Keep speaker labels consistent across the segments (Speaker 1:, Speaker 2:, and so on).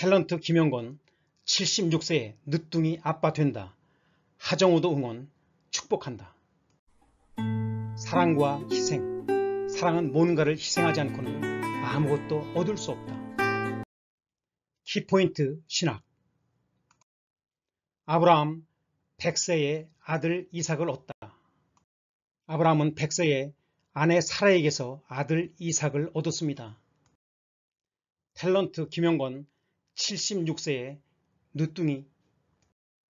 Speaker 1: 탤런트 김영건 76세에 늦둥이 아빠 된다. 하정우도 응원 축복한다. 사랑과 희생. 사랑은 뭔가를 희생하지 않고는 아무것도 얻을 수 없다. 키포인트 신학 아브라함 100세에 아들 이삭을 얻다. 아브라함은 100세에 아내 사라에게서 아들 이삭을 얻었습니다. 탤런트 김영건 76세에 늦둥이.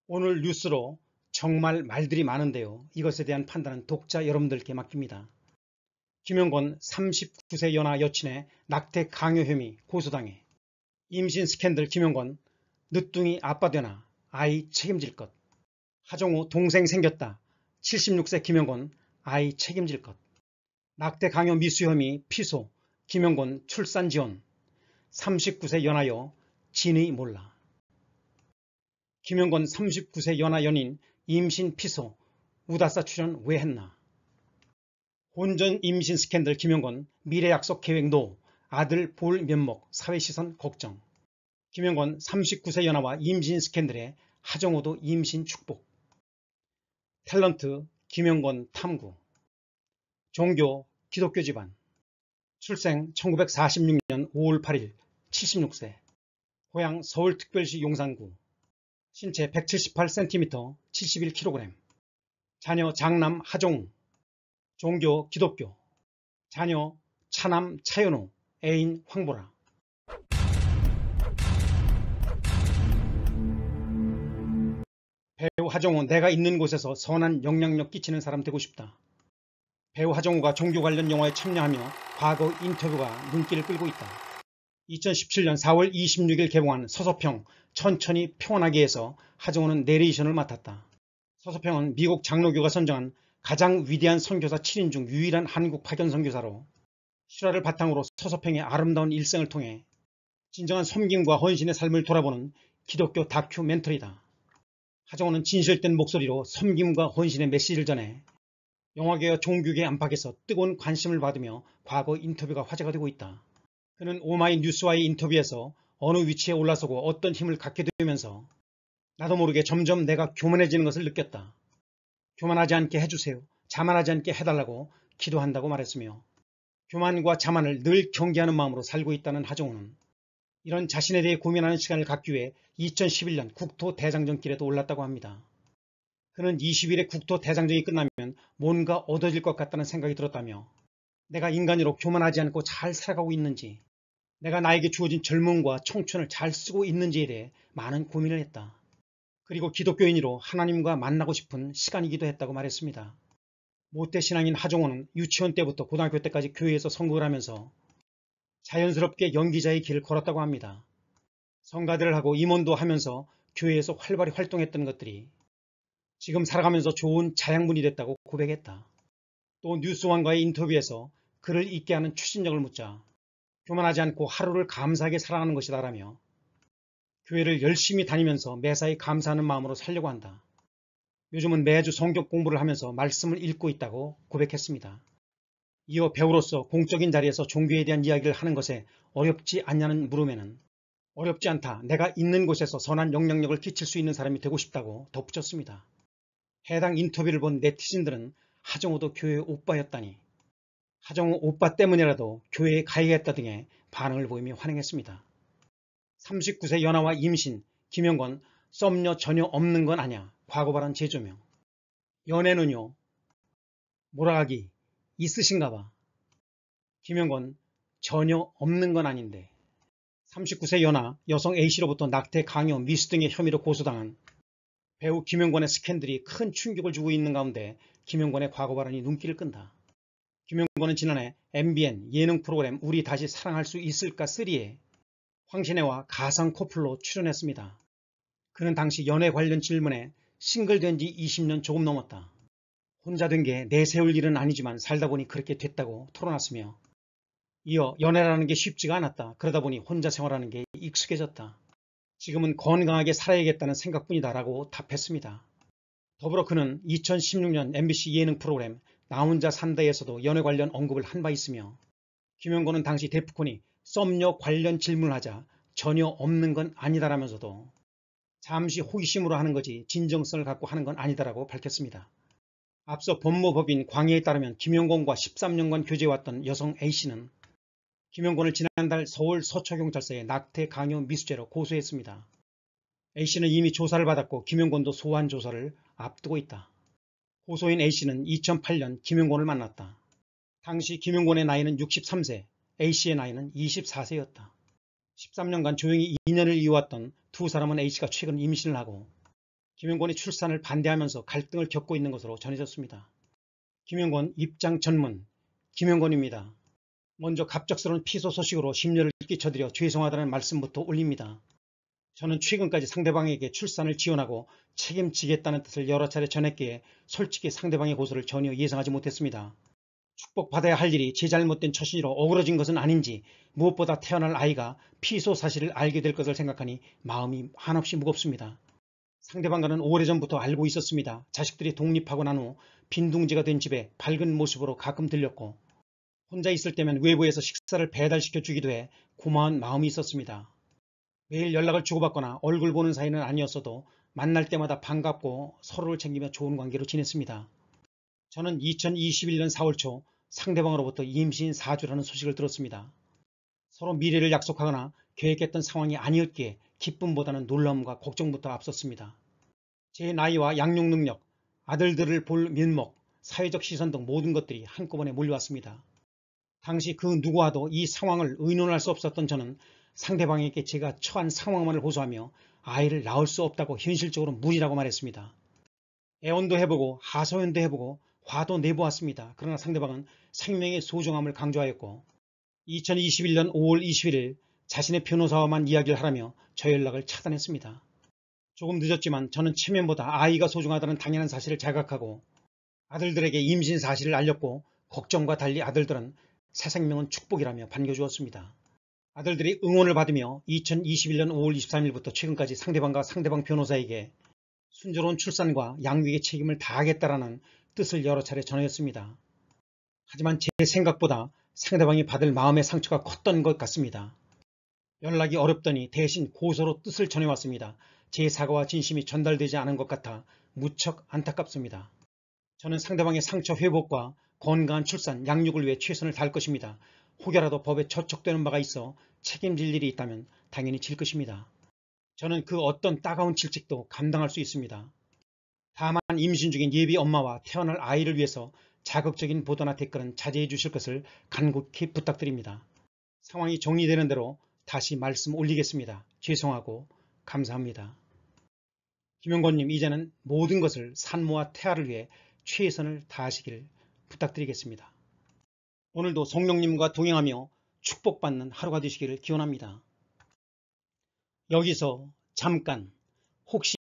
Speaker 1: 오늘 뉴스로 정말 말들이 많은데요. 이것에 대한 판단은 독자 여러분들께 맡깁니다. 김영건 39세 연하 여친의 낙태 강요 혐의 고소당해. 임신 스캔들 김영건 늦둥이 아빠 되나 아이 책임질 것. 하정우 동생 생겼다. 76세 김영건 아이 책임질 것. 낙태 강요 미수 혐의 피소 김용건 출산 지원. 39세 연하여 진의 몰라. 김용건 39세 연하 연인 임신 피소 우다사 출연 왜 했나? 혼전 임신 스캔들 김용건 미래 약속 계획 no 아들 볼 면목 사회시선 걱정. 김용건 39세 연하와 임신 스캔들에 하정우도 임신 축복. 탤런트 김영건 탐구. 종교 기독교 집안. 출생 1946년 5월 8일 76세 고향 서울특별시 용산구. 신체 178cm 71kg 자녀 장남 하종우 종교 기독교. 자녀 차남 차연우 애인 황보라. 배우 하정우 내가 있는 곳에서 선한 영향력 끼치는 사람 되고 싶다. 배우 하정우가 종교 관련 영화에 참여하며 과거 인터뷰가 눈길을 끌고 있다. 2017년 4월 26일 개봉한 서서평 천천히 평온하게에서 하정우는 내레이션을 맡았다. 서서평은 미국 장로교가 선정한 가장 위대한 선교사 7인 중 유일한 한국 파견 선교사로 실화를 바탕으로 서서평의 아름다운 일생을 통해 진정한 섬김과 헌신의 삶을 돌아보는 기독교 다큐멘터리다. 하정우는 진실된 목소리로 섬김과 헌신의 메시지를 전해 영화계와 종교계 안팎에서 뜨거운 관심을 받으며 과거 인터뷰가 화제가 되고 있다. 그는 오마이뉴스와의 인터뷰에서 어느 위치에 올라서고 어떤 힘을 갖게 되면서 나도 모르게 점점 내가 교만해지는 것을 느꼈다. 교만하지 않게 해주세요. 자만하지 않게 해달라고 기도한다고 말했으며 교만과 자만을 늘 경계하는 마음으로 살고 있다는 하정우는 이런 자신에 대해 고민하는 시간을 갖기 위해 2011년 국토 대장정길에도 올랐다고 합니다. 그는 20일에 국토 대장정이 끝나면 뭔가 얻어질 것 같다는 생각이 들었다며 내가 인간으로 교만하지 않고 잘 살아가고 있는지 내가 나에게 주어진 젊음과 청춘을 잘 쓰고 있는지에 대해 많은 고민을 했다. 그리고 기독교인으로 하나님과 만나고 싶은 시간이기도 했다고 말했습니다. 모태 신앙인 하종호는 유치원 때부터 고등학교 때까지 교회에서 선거를 하면서 자연스럽게 연기자의 길을 걸었다고 합니다. 성가대를 하고 임원도 하면서 교회에서 활발히 활동했던 것들이 지금 살아가면서 좋은 자양분이 됐다고 고백했다. 또 뉴스원과의 인터뷰에서 그를 잊게 하는 추진력을 묻자 교만하지 않고 하루를 감사하게 살아가는 것이다 라며 교회를 열심히 다니면서 매사에 감사하는 마음으로 살려고 한다. 요즘은 매주 성경 공부를 하면서 말씀을 읽고 있다고 고백했습니다. 이어 배우로서 공적인 자리에서 종교에 대한 이야기를 하는 것에 어렵지 않냐는 물음에는 어렵지 않다. 내가 있는 곳에서 선한 영향력을 끼칠 수 있는 사람이 되고 싶다고 덧붙였습니다. 해당 인터뷰를 본 네티즌들은 하정우도 교회 오빠였다니 하정우 오빠 때문이라도 교회에 가야겠다 등의 반응을 보이며 환영했습니다. 39세 연하와 임신, 김영건, 썸녀 전혀 없는 건 아냐. 과거 발언 재조명. 연애는요. 몰아가기 있으신가 봐. 김영건 전혀 없는 건 아닌데 39세 연하 여성 A씨로부터 낙태, 강요, 미수 등의 혐의로 고소당한 배우 김영권의 스캔들이 큰 충격을 주고 있는 가운데 김영권의 과거 발언이 눈길을 끈다. 김영권은 지난해 MBN 예능 프로그램 우리 다시 사랑할 수 있을까 3에 황신혜와 가상 커플로 출연했습니다. 그는 당시 연애 관련 질문에 싱글된 지 20년 조금 넘었다. 혼자 된 게 내세울 일은 아니지만 살다 보니 그렇게 됐다고 토론했으며 이어 연애라는 게 쉽지가 않았다. 그러다 보니 혼자 생활하는 게 익숙해졌다. 지금은 건강하게 살아야겠다는 생각뿐이다 라고 답했습니다. 더불어 그는 2016년 MBC 예능 프로그램 나 혼자 산다에서도 연애 관련 언급을 한 바 있으며 김영건은 당시 데프콘이 썸녀 관련 질문을 하자 전혀 없는 건 아니다라면서도 잠시 호기심으로 하는 거지 진정성을 갖고 하는 건 아니다라고 밝혔습니다. 앞서 법무법인 광해에 따르면 김영곤과 13년간 교제해왔던 여성 A씨는 김영곤을 지난달 서울 서초경찰서에 낙태 강요 미수죄로 고소했습니다. A씨는 이미 조사를 받았고 김영곤도 소환 조사를 앞두고 있다. 고소인 A씨는 2008년 김영곤을 만났다. 당시 김영곤의 나이는 63세, A씨의 나이는 24세였다. 13년간 조용히 인연을 이어왔던 두 사람은 A씨가 최근 임신을 하고 김영곤이 출산을 반대하면서 갈등을 겪고 있는 것으로 전해졌습니다. 김영곤 입장 전문 김영곤입니다. 먼저 갑작스러운 피소 소식으로 심려를 끼쳐드려 죄송하다는 말씀부터 올립니다. 저는 최근까지 상대방에게 출산을 지원하고 책임지겠다는 뜻을 여러 차례 전했기에 솔직히 상대방의 고소를 전혀 예상하지 못했습니다. 축복받아야 할 일이 제 잘못된 처신으로 어그러진 것은 아닌지 무엇보다 태어날 아이가 피소 사실을 알게 될 것을 생각하니 마음이 한없이 무겁습니다. 상대방과는 오래전부터 알고 있었습니다. 자식들이 독립하고 난 후 빈둥지가 된 집에 밝은 모습으로 가끔 들렸고 혼자 있을 때면 외부에서 식사를 배달시켜 주기도 해 고마운 마음이 있었습니다. 매일 연락을 주고받거나 얼굴 보는 사이는 아니었어도 만날 때마다 반갑고 서로를 챙기며 좋은 관계로 지냈습니다. 저는 2021년 4월 초 상대방으로부터 임신 4주라는 소식을 들었습니다. 서로 미래를 약속하거나 계획했던 상황이 아니었기에 기쁨보다는 놀라움과 걱정부터 앞섰습니다. 제 나이와 양육 능력, 아들들을 볼 면목, 사회적 시선 등 모든 것들이 한꺼번에 몰려왔습니다. 당시 그 누구와도 이 상황을 의논할 수 없었던 저는 상대방에게 제가 처한 상황만을 호소하며 아이를 낳을 수 없다고 현실적으로 무리라고 말했습니다. 애원도 해보고 하소연도 해보고 화도 내보았습니다. 그러나 상대방은 생명의 소중함을 강조하였고 2021년 5월 21일 자신의 변호사와만 이야기를 하라며 저 연락을 차단했습니다. 조금 늦었지만 저는 체면보다 아이가 소중하다는 당연한 사실을 자각하고 아들들에게 임신 사실을 알렸고 걱정과 달리 아들들은 새 생명은 축복이라며 반겨주었습니다. 아들들이 응원을 받으며 2021년 5월 23일부터 최근까지 상대방과 상대방 변호사에게 순조로운 출산과 양육의 책임을 다하겠다라는 뜻을 여러 차례 전하였습니다. 하지만 제 생각보다 상대방이 받을 마음의 상처가 컸던 것 같습니다. 연락이 어렵더니 대신 고소로 뜻을 전해왔습니다. 제 사과와 진심이 전달되지 않은 것 같아 무척 안타깝습니다. 저는 상대방의 상처 회복과 건강한 출산, 양육을 위해 최선을 다할 것입니다. 혹여라도 법에 저촉되는 바가 있어 책임질 일이 있다면 당연히 질 것입니다. 저는 그 어떤 따가운 질책도 감당할 수 있습니다. 다만 임신 중인 예비 엄마와 태어날 아이를 위해서 자극적인 보도나 댓글은 자제해 주실 것을 간곡히 부탁드립니다. 상황이 정리되는 대로 다시 말씀 올리겠습니다. 죄송하고 감사합니다. 김영건님 이제는 모든 것을 산모와 태아를 위해 최선을 다하시길 부탁드리겠습니다. 오늘도 성령님과 동행하며 축복받는 하루가 되시기를 기원합니다. 여기서 잠깐 혹시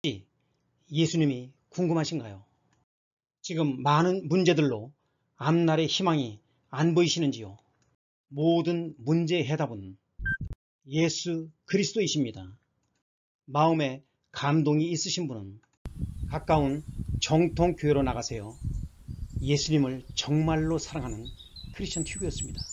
Speaker 1: 예수님이 궁금하신가요? 지금 많은 문제들로 앞날의 희망이 안 보이시는지요? 모든 문제의 해답은 예수 그리스도이십니다. 마음에 감동이 있으신 분은 가까운 정통교회로 나가세요. 예수님을 정말로 사랑하는 크리스천 튜브였습니다.